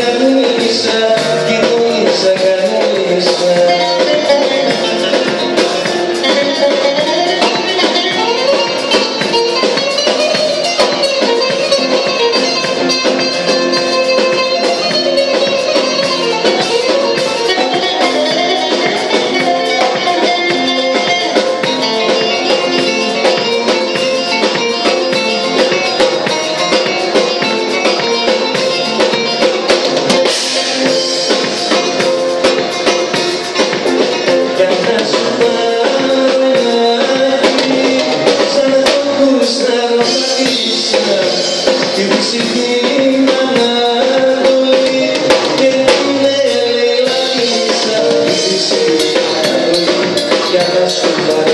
Για Για να σου